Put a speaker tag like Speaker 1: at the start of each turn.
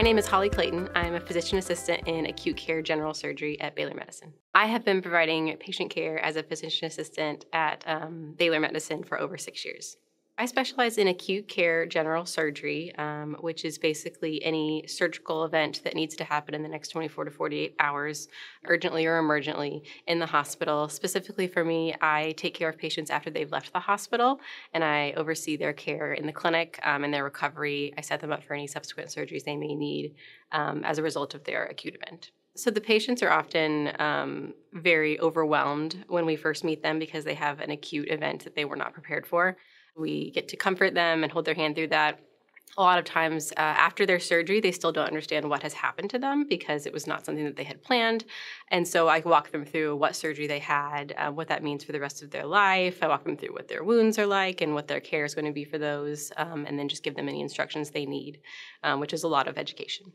Speaker 1: My name is Holly Clayton. I'm a physician assistant in acute care general surgery at Baylor Medicine. I have been providing patient care as a physician assistant at um, Baylor Medicine for over six years. I specialize in acute care general surgery, um, which is basically any surgical event that needs to happen in the next 24 to 48 hours, urgently or emergently, in the hospital. Specifically for me, I take care of patients after they've left the hospital, and I oversee their care in the clinic um, and their recovery. I set them up for any subsequent surgeries they may need um, as a result of their acute event. So the patients are often um, very overwhelmed when we first meet them because they have an acute event that they were not prepared for. We get to comfort them and hold their hand through that. A lot of times uh, after their surgery, they still don't understand what has happened to them because it was not something that they had planned. And so I walk them through what surgery they had, uh, what that means for the rest of their life. I walk them through what their wounds are like and what their care is going to be for those, um, and then just give them any instructions they need, um, which is a lot of education.